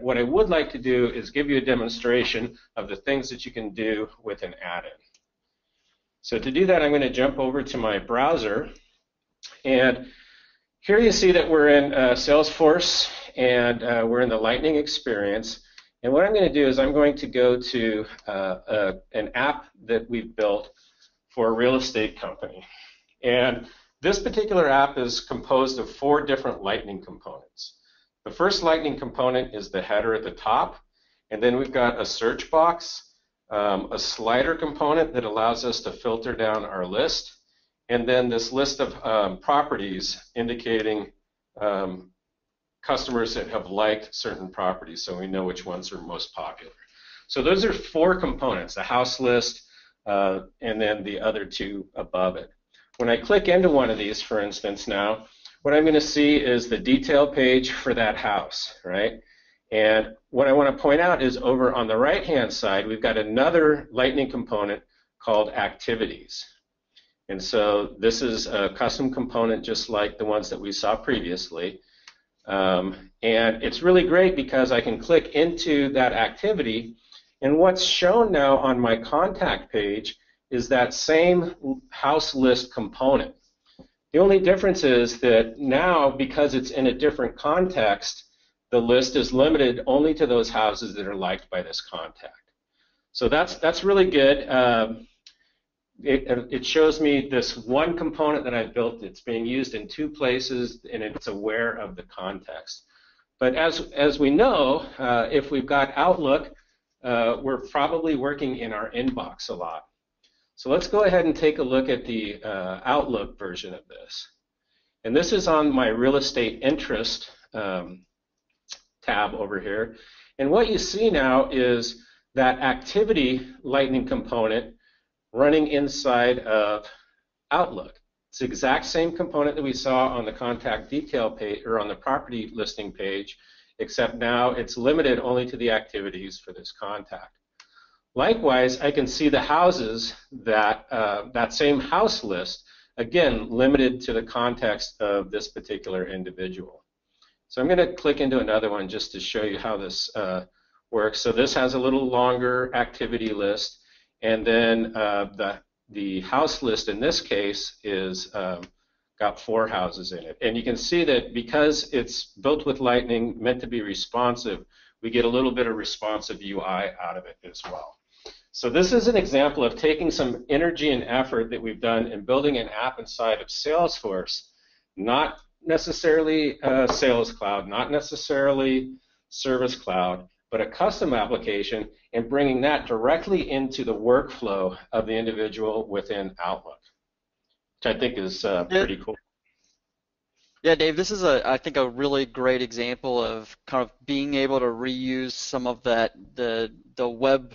what I would like to do is give you a demonstration of the things that you can do with an add-in. So to do that, I'm going to jump over to my browser. And here you see that we're in uh, Salesforce and uh, we're in the Lightning experience. And what I'm going to do is I'm going to go to uh, an app that we've built for a real estate company. And this particular app is composed of four different Lightning components. The first Lightning component is the header at the top, and then we've got a search box, um, a slider component that allows us to filter down our list, and then this list of um, properties indicating um, customers that have liked certain properties so we know which ones are most popular. So those are four components, the house list, uh, and then the other two above it. When I click into one of these, for instance, now, what I'm going to see is the detail page for that house, right? And what I want to point out is over on the right-hand side, we've got another Lightning component called Activities. And so this is a custom component just like the ones that we saw previously. Um, and it's really great because I can click into that activity, and what's shown now on my contact page is that same house list component. The only difference is that now, because it's in a different context, the list is limited only to those houses that are liked by this contact. So that's that's really good. Um, it, it, shows me this one component that I've built. It's being used in two places, and it's aware of the context. But as as we know, uh, if we've got Outlook, uh, we're probably working in our inbox a lot. So let's go ahead and take a look at the uh, Outlook version of this. And this is on my real estate interest um, tab over here. And what you see now is that activity lightning component running inside of Outlook. It's the exact same component that we saw on the contact detail page or on the property listing page, except now it's limited only to the activities for this contact. Likewise, I can see the houses that uh, that same house list, again, limited to the context of this particular individual. So I'm going to click into another one just to show you how this uh, works. So this has a little longer activity list, and then uh, the the house list in this case is um, got four houses in it. And you can see that because it's built with Lightning, meant to be responsive, we get a little bit of responsive UI out of it as well. So this is an example of taking some energy and effort that we've done in building an app inside of Salesforce, not necessarily a Sales Cloud, not necessarily Service Cloud, but a custom application and bringing that directly into the workflow of the individual within Outlook, which I think is uh, pretty cool. Yeah, Dave, this is a I think a really great example of kind of being able to reuse some of that the the web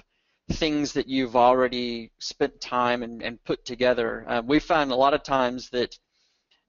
things that you've already spent time and, and put together. Uh, we found a lot of times that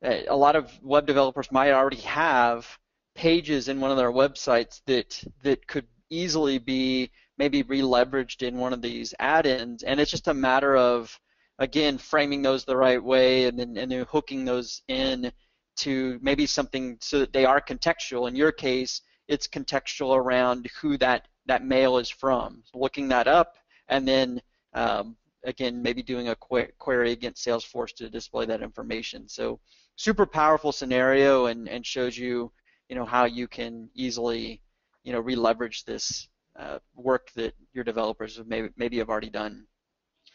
uh, a lot of web developers might already have pages in one of their websites that that could easily be maybe re-leveraged in one of these add-ins, and it's just a matter of again framing those the right way and then and then hooking those in to maybe something so that they are contextual. In your case, it's contextual around who that that mail is from. So looking that up and then um, again maybe doing a query against Salesforce to display that information. So super powerful scenario and, and shows you you know how you can easily you know re-leverage this uh, work that your developers have maybe maybe have already done.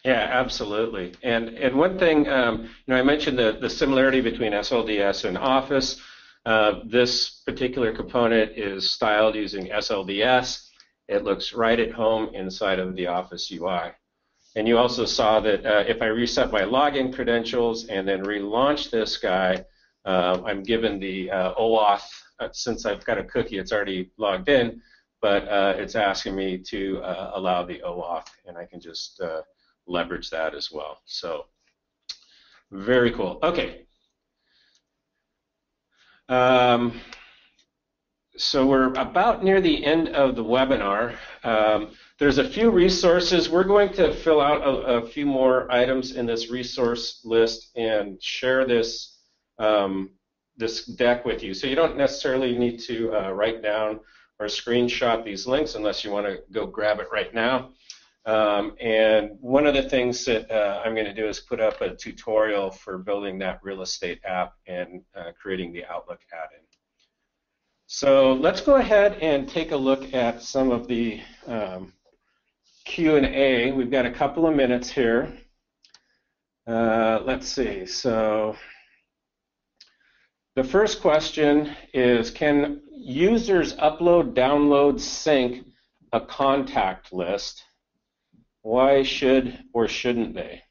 Yeah, absolutely. And and one thing, um, you know, I mentioned the the similarity between SLDS and Office. Uh, this particular component is styled using SLDS. It looks right at home inside of the Office UI. And you also saw that uh, if I reset my login credentials and then relaunch this guy, uh, I'm given the uh, OAuth. Uh, since I've got a cookie, it's already logged in, but uh, it's asking me to uh, allow the OAuth, and I can just leverage that as well. So very cool. Okay. Um, so we're about near the end of the webinar. Um, there's a few resources. We're going to fill out a, a, few more items in this resource list and share this um, this deck with you. So you don't necessarily need to uh, write down or screenshot these links unless you want to go grab it right now. Um, and one of the things that uh, I'm going to do is put up a tutorial for building that real estate app and uh, creating the Outlook add-in. So let's go ahead and take a look at some of the um, Q&A. We've got a couple of minutes here. Uh, let's see. So the first question is, can users upload, download, sync a contact list? Why should or shouldn't they?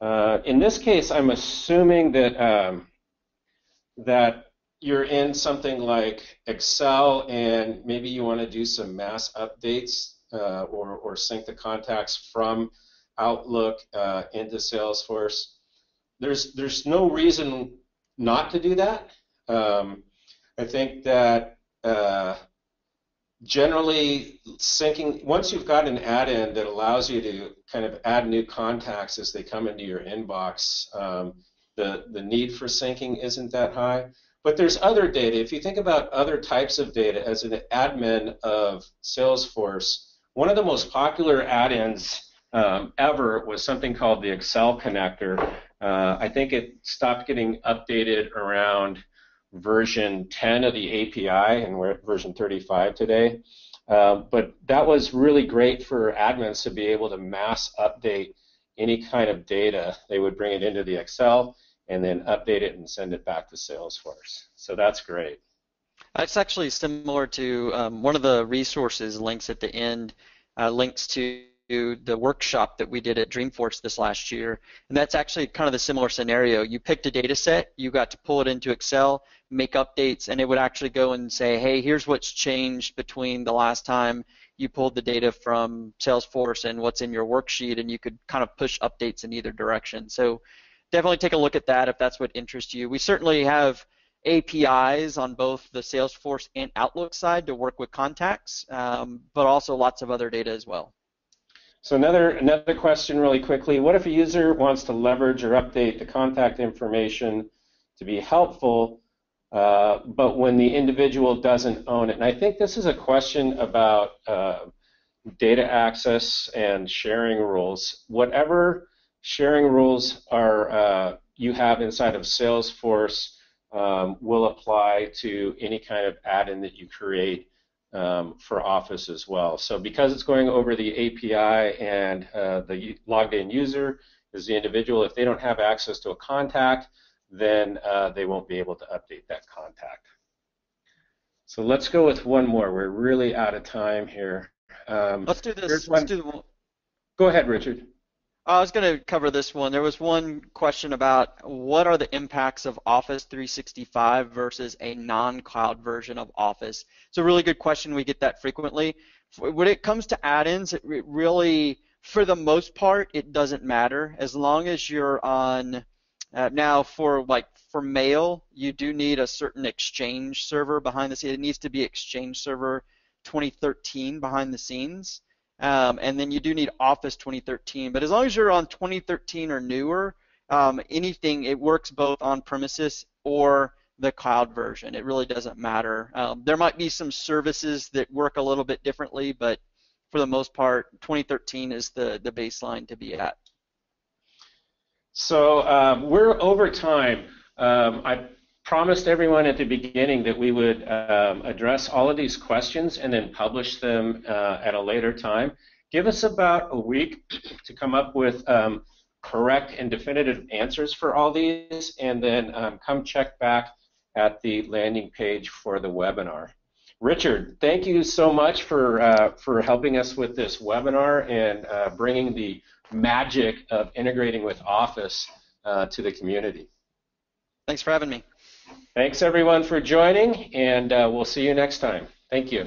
Uh, in this case, I'm assuming that um, that you're in something like Excel and maybe you want to do some mass updates uh, or, or sync the contacts from Outlook uh, into Salesforce. There's there's no reason not to do that. Um, I think that uh, generally syncing once you've got an add-in that allows you to kind of add new contacts as they come into your inbox um, the the need for syncing isn't that high but there's other data if you think about other types of data as an admin of salesforce one of the most popular add-ins um, ever was something called the excel connector uh, i think it stopped getting updated around version 10 of the API, and we're at version 35 today. Um, but that was really great for admins to be able to mass update any kind of data. They would bring it into the Excel and then update it and send it back to Salesforce. So that's great. It's actually similar to um, one of the resources links at the end, uh, links to the workshop that we did at Dreamforce this last year. And that's actually kind of the similar scenario. You picked a data set, you got to pull it into Excel, make updates, and it would actually go and say, hey, here's what's changed between the last time you pulled the data from Salesforce and what's in your worksheet, and you could kind of push updates in either direction. So definitely take a look at that if that's what interests you. We certainly have APIs on both the Salesforce and Outlook side to work with contacts, um, but also lots of other data as well. So another another question really quickly, what if a user wants to leverage or update the contact information to be helpful, uh, but when the individual doesn't own it? And I think this is a question about uh, data access and sharing rules. Whatever sharing rules are uh, you have inside of Salesforce um, will apply to any kind of add-in that you create um, for Office as well. So because it's going over the API and uh, the logged in user is the individual, if they don't have access to a contact, then uh, they won't be able to update that contact. So let's go with one more. We're really out of time here. Um, let's do this. Let's do the... Go ahead, Richard. I was going to cover this one. There was one question about what are the impacts of Office 365 versus a non-cloud version of Office. It's a really good question. We get that frequently. When it comes to add-ins, it really, for the most part, it doesn't matter as long as you're on. Uh, now, for like for mail, you do need a certain Exchange server behind the scenes. It needs to be Exchange Server 2013 behind the scenes. Um, and then you do need Office 2013. But as long as you're on 2013 or newer, um, anything, it works both on premises or the cloud version. It really doesn't matter. Um, there might be some services that work a little bit differently, but for the most part, 2013 is the, the baseline to be at. So um, we're over time. Um, I promised everyone at the beginning that we would um, address all of these questions and then publish them uh, at a later time. Give us about a week to come up with um, correct and definitive answers for all these, and then um, come check back at the landing page for the webinar. Richard, thank you so much for uh, for helping us with this webinar and uh, bringing the magic of integrating with Office uh, to the community. Thanks for having me. Thanks everyone for joining, and uh, we'll see you next time. Thank you.